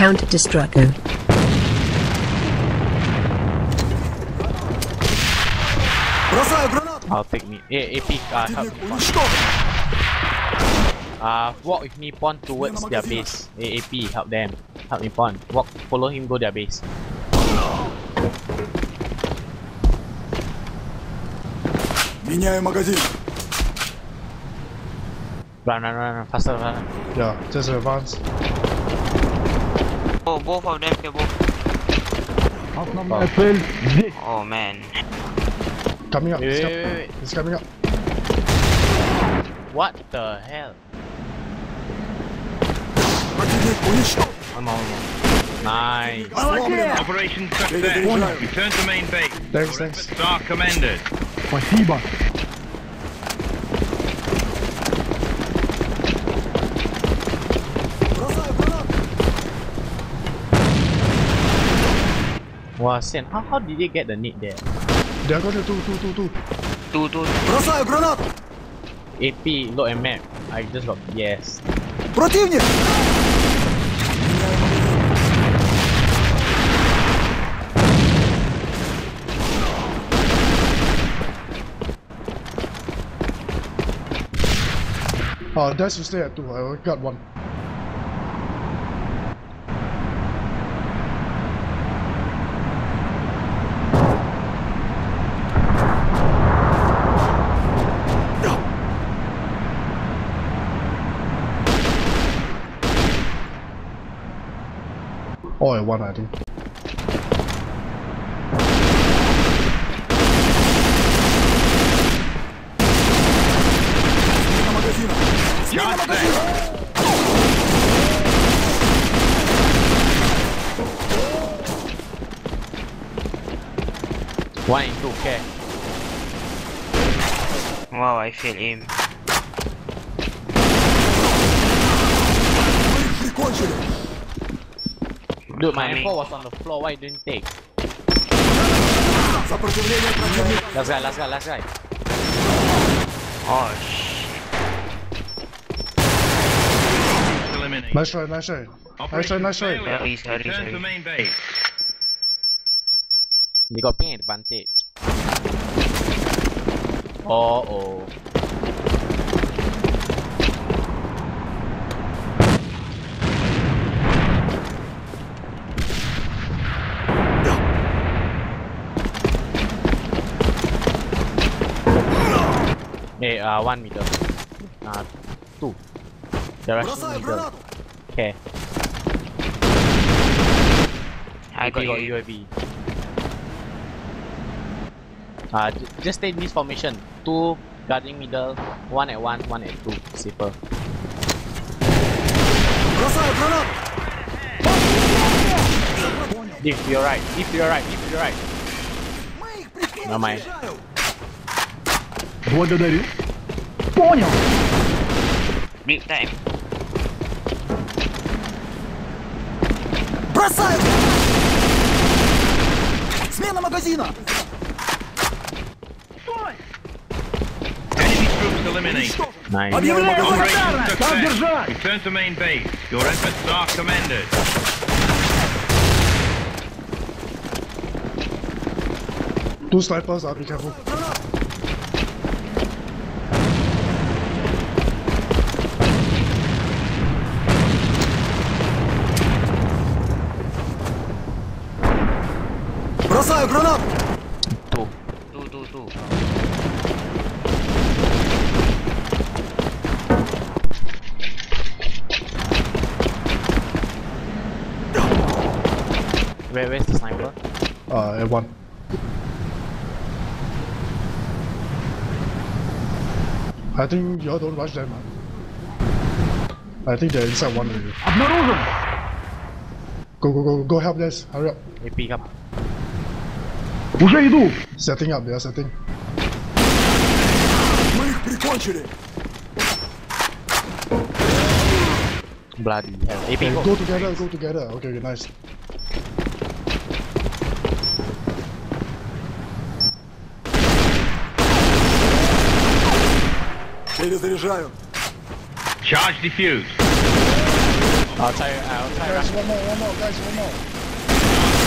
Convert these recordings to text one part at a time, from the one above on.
Count Destrucko. I'll take me. Eh, hey. Uh, help me pawn. Uh, walk with me pawn towards their base. Hey, AP, help them. Help me pawn. Walk, follow him, go their base. Меняю магазин. Run, run, run, run, faster, run. Yeah, just advance. Oh, both of them here, both. Oh man. Coming up. Wait, It's, wait, com- wait, wait. it's coming up. What the hell? Противник уничтожен! One more, one more. Nice. Сломлено! Operation Перезаряжаю! success. Return to main base. Thanks, Your thanks. efforts are commended. Wow, Sen, how, how did they get the need there? They're going to two, two, two, two. Two, two. Бросаю гранату! AP, look at map. I just got yes. Противник! Oh, that's to stay at two. I got one. Oh, yeah, one, I think. Смена магазина! Смена Charge магазина! set. One in two, okay. Wow, I feel him. Мы их прикончили! Dude, my Coming. M4 was on the floor, why you didn't take? Сопротивление противника! Last guy, last guy, last guy. Oh shit. Eliminate. Nice try, nice try. Nice try, Operation nice try. failure. Sorry, sorry, Return sorry. to main base. They got ping advantage. Oh oh. Eh, uh, one meter. Uh, two. direction Russian meter. Okay. I got, got UAV. Uh, just stay in this formation. Two guarding middle, one at one, one at two. Safer. If to your right, if to your right, if to your right. Never mind. Благодарю. Понял. Deep time. Бросаю! Смена магазина! Nice. Объявляю! Operation Как держать? Return to main base. Your efforts are commended. Two snipers, I'll be careful. Bruno! Tu, tu, tu, tu. Where, where's the sniper? Uh, F1. I think y'all don't rush them. I think they're inside one I'm not you. Go, go, go, go help this. Hurry up. AP, come. Уже иду. Setting up, they are setting. Мы их прикончили! Bloody hell. Hey, Okay, pick go up. together, go together. Okay, okay, nice. Перезаряжаю! Charge defused. I'll try. I'll try. Guys, Rush. one more, one more, guys, one more.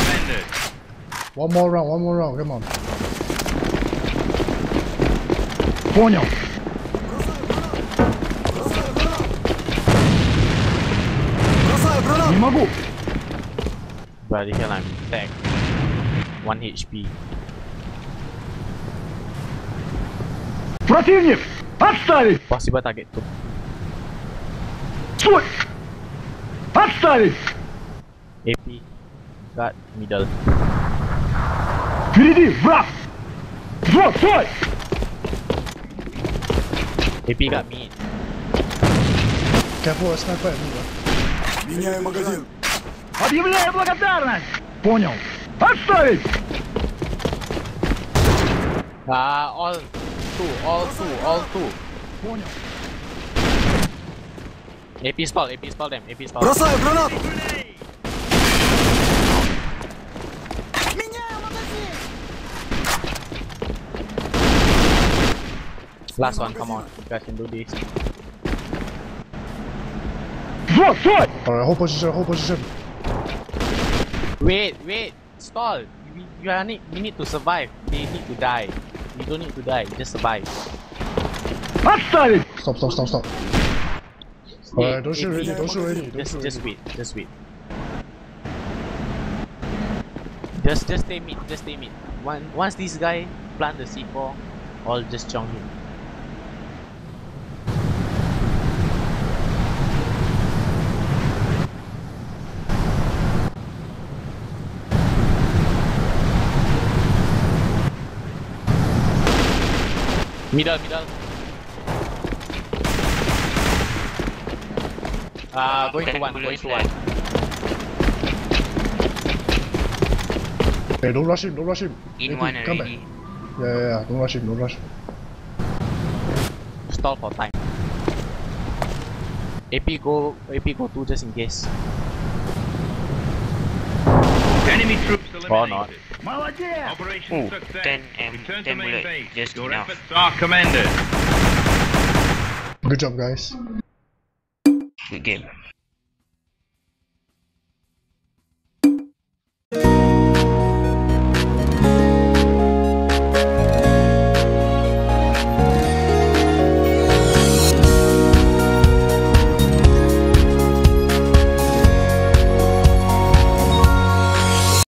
Commended. One more round, one more round, come on. Понял. Бросаю Не гранату! могу. Bloody hell, I'm tagged. One HP. Противник. Отставить. Possible target two. Стой. Отставить. AP. Got middle. Впереди. Враг. Взвод, стой. AP got me. Careful, a sniper at me, bro. Меняю магазин! Объявляю благодарность. Понял. Отставить. Ah, all two, all two, all two. Понял. AP spell, AP them, AP spell. Бросаю гранату! Last one, come on. You guys can do this. Shot, shot! Alright, whole position, whole position. Wait, wait, stall. We, you are need, we need to survive. They need to die. We don't need to die, just survive. Hostile! Stop, stop, stop, stop. Alright, don't shoot ready, don't shoot ready. Just, just wait, just wait. Just, just stay mid, just stay mid. One, once this guy plant the C4, I'll just chunk him. Middle, middle. Uh, going to Ten one, going bullets to one. Hey, don't rush him, don't rush him. In AP, one come already. back. Yeah, yeah, yeah, don't rush him, don't rush. Stall for time. AP go, AP go two just in case. Enemy troops Or not. eliminated. Молодец. Operation Ooh, success. 10 M, Return 10 to main bullet, base. just Your enough. efforts are commended. Good job, guys. Good game.